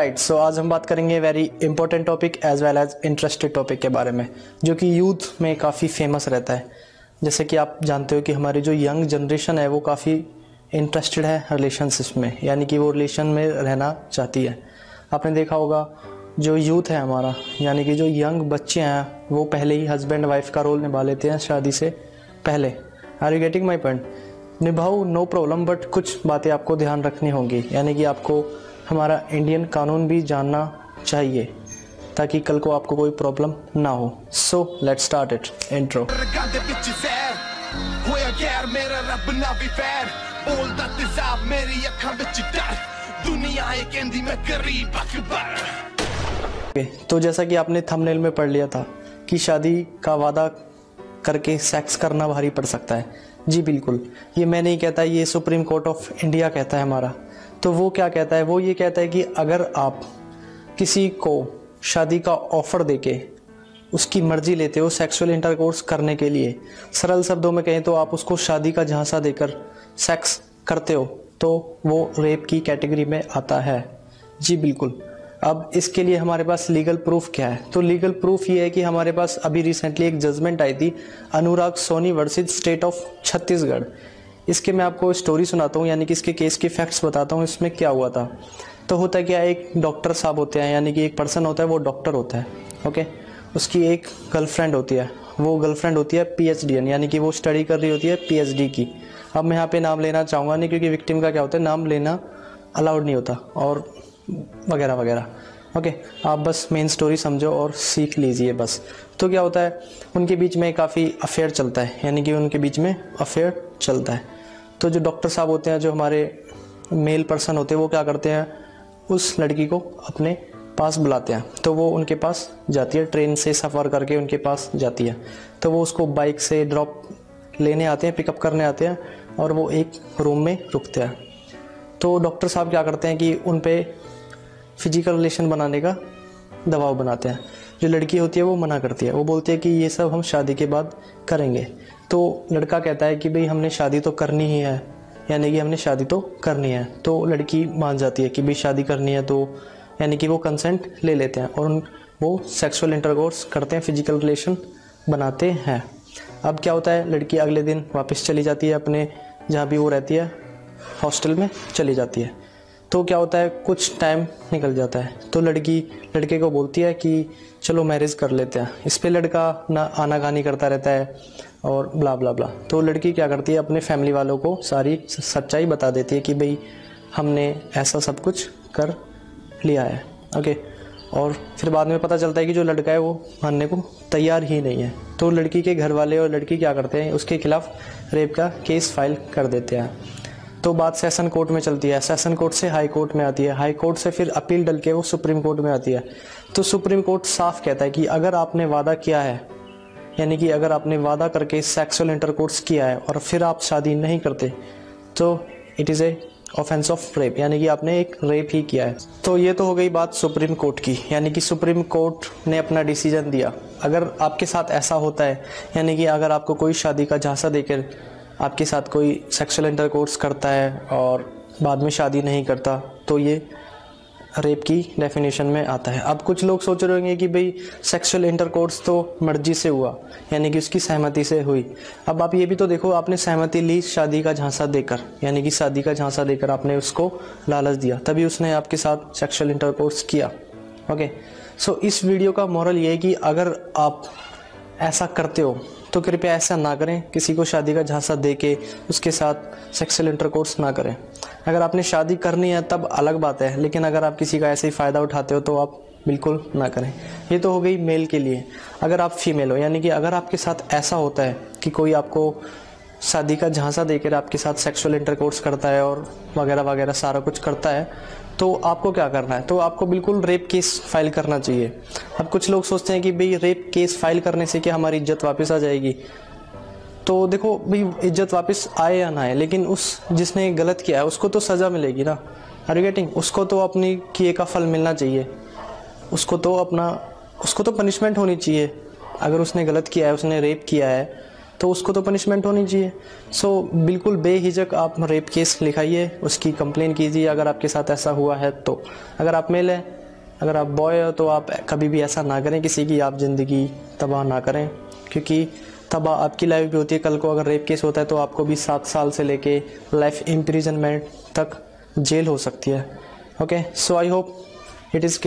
Right right, सो so आज हम बात करेंगे very important topic as well as interested topic के बारे में जो कि यूथ में काफ़ी फ़ेमस रहता है। जैसे कि आप जानते हो कि हमारी जो यंग जनरेशन है वो काफ़ी इंटरेस्टेड है रिलेशनशिप में यानी कि वो रिलेशन में रहना चाहती है। आपने देखा होगा जो यूथ है हमारा यानी कि जो यंग बच्चे हैं वो पहले ही हस्बैंड वाइफ का रोल निभा लेते हैं शादी से पहले। Are you getting my point निभाओ no problem but कुछ बातें आपको ध्यान रखनी होंगी यानी कि आपको हमारा इंडियन कानून भी जानना चाहिए ताकि कल को आपको कोई प्रॉब्लम ना हो। So let start it intro तो जैसा कि आपने थंबनेल में पढ़ लिया था कि शादी का वादा करके सेक्स करना भारी पड़ सकता है। जी बिल्कुल। ये मैं नहीं कहता ये सुप्रीम कोर्ट ऑफ़ इंडिया कहता है हमारा। तो वो क्या कहता है? वो ये कहता है कि अगर आप किसी को शादी का ऑफ़र देके उसकी मर्ज़ी लेते हो सेक्सुअल इंटरकोर्स करने के लिए, सरल शब्दों में कहें तो आप उसको शादी का झांसा देकर सेक्स करते हो तो वो रेप की कैटेगरी में आता है। जी बिल्कुल। अब इसके लिए हमारे पास लीगल प्रूफ क्या है? तो लीगल प्रूफ ये है कि हमारे पास अभी रिसेंटली एक जजमेंट आई थी, Anurag Soni versus state of Chhattisgarh. इसके मैं आपको स्टोरी सुनाता हूँ, यानी कि इसके केस के फैक्ट्स बताता हूँ, इसमें क्या हुआ था। तो होता है क्या, एक डॉक्टर साहब होते हैं, यानी कि एक पर्सन होता है, वो डॉक्टर होता है ओके उसकी एक गर्लफ्रेंड होती है, वो गर्लफ्रेंड होती है पीएचडीएन यानी कि वो स्टडी कर रही होती है पीएचडी की। अब मैं यहाँ पे नाम लेना चाहूँगा, नहीं, क्योंकि विक्टिम का क्या होता है, नाम लेना अलाउड नहीं होता, और वगैरह वगैरह। ओके, आप बस मेन स्टोरी समझो और सीख लीजिए बस। तो क्या होता है, उनके बीच में काफ़ी अफेयर चलता है, यानी कि उनके बीच में अफेयर चलता है। तो जो डॉक्टर साहब होते हैं, जो हमारे मेल पर्सन होते हैं, वो क्या करते हैं, उस लड़की को अपने पास बुलाते हैं। तो वो उनके पास जाती है ट्रेन से सफ़र करके उनके पास जाती है। तो वो उसको बाइक से ड्रॉप लेने आते हैं पिकअप करने आते हैं और वो एक रूम में रुकते हैं। तो डॉक्टर साहब क्या करते हैं कि उन पे फ़िज़िकल रिलेशन बनाने का दबाव बनाते हैं। जो लड़की होती है, वो मना करती है। वो बोलती है कि ये सब हम शादी के बाद करेंगे। तो लड़का कहता है कि भाई, हमने शादी तो करनी ही है। यानी कि हमने शादी तो करनी है। तो लड़की मान जाती है कि भाई, शादी करनी है तो यानी कि वो कंसेंट ले लेते हैं और वो सेक्सुअल इंटरकोर्स करते हैं फ़िज़िकल रिलेशन बनाते हैं। अब क्या होता है, लड़की अगले दिन वापस चली जाती है अपने, जहाँ भी वो रहती है हॉस्टल में चली जाती है। तो क्या होता है, कुछ टाइम निकल जाता है। तो लड़की, लड़के को बोलती है कि, चलो मैरिज कर लेते हैं। इस पर लड़का ना आना गानी करता रहता है और ब्ला ब्ला ब्ला तो लड़की क्या करती है, अपने फैमिली वालों को सारी सच्चाई बता देती है कि भाई, हमने ऐसा सब कुछ कर लिया है। ओके? और फिर बाद में पता चलता है कि जो लड़का है, वो मानने को तैयार ही नहीं है। तो लड़की के घर वाले और लड़की क्या करते हैं, उसके खिलाफ रेप का केस फ़ाइल कर देते हैं। तो बात सेशन कोर्ट में चलती है। सेशन कोर्ट से हाई कोर्ट में आती है। हाई कोर्ट से फिर अपील डल के वो सुप्रीम कोर्ट में आती है। तो सुप्रीम कोर्ट साफ़ कहता है कि अगर आपने वादा किया है, यानी कि अगर आपने वादा करके सेक्सुअल इंटरकोर्स किया है और फिर आप शादी नहीं करते तो it is a offence of rape यानी कि आपने एक रेप ही किया है। तो ये तो हो गई बात सुप्रीम कोर्ट की, यानी कि सुप्रीम कोर्ट ने अपना डिसीज़न दिया। अगर आपके साथ ऐसा होता है, यानी कि अगर आपको कोई शादी का झांसा देकर आपके साथ कोई सेक्सुअल इंटरकोर्स करता है और बाद में शादी नहीं करता तो ये रेप की डेफिनेशन में आता है। अब कुछ लोग सोच रहे होंगे कि भाई सेक्सुअल इंटरकोर्स तो मर्ज़ी से हुआ, यानी कि उसकी सहमति से हुई। अब आप ये भी तो देखो, आपने सहमति ली शादी का झांसा देकर, यानी कि शादी का झांसा देकर आपने उसको लालच दिया, तभी उसने आपके साथ सेक्सुअल इंटरकोर्स किया। ओके सो इस वीडियो का मॉरल ये है कि अगर आप ऐसा करते हो तो कृपया ऐसा ना करें, किसी को शादी का झांसा दे के उसके साथ सेक्सुअल इंटरकोर्स ना करें। अगर आपने शादी करनी है, तब अलग बात है, लेकिन अगर आप किसी का ऐसे ही फ़ायदा उठाते हो तो आप बिल्कुल ना करें। ये तो हो गई मेल के लिए। अगर आप फीमेल हो, यानी कि अगर आपके साथ ऐसा होता है कि कोई आपको शादी का झांसा देकर आपके साथ सेक्सुअल इंटरकोर्स करता है और वगैरह वगैरह सारा कुछ करता है तो आपको क्या करना है? तो आपको बिल्कुल रेप केस फ़ाइल करना चाहिए। अब कुछ लोग सोचते हैं कि भाई रेप केस फ़ाइल करने से क्या हमारी इज़्ज़त वापस आ जाएगी? तो देखो भाई, इज़्ज़त वापस आए या ना आए, लेकिन उस जिसने गलत किया है, उसको तो सज़ा मिलेगी ना। आर गेटिंग उसको तो अपनी किए का फल मिलना चाहिए। उसको तो अपना, उसको तो पनिशमेंट होनी चाहिए। अगर उसने गलत किया है, उसने रेप किया है तो उसको तो पनिशमेंट होनी चाहिए। सो बिल्कुल बेहिजक आप रेप केस लिखाइए, उसकी कंप्लेन कीजिए। अगर आपके साथ ऐसा हुआ है तो। अगर आप मेल हैं, अगर आप बॉय हो तो आप कभी भी ऐसा ना करें किसी की आप ज़िंदगी तबाह ना करें। क्योंकि तबाह आपकी लाइफ भी होती है। कल को अगर रेप केस होता है तो आपको भी सात साल से लेके लाइफ इम्प्रिजनमेंट तक जेल हो सकती है। Okay so I hope it is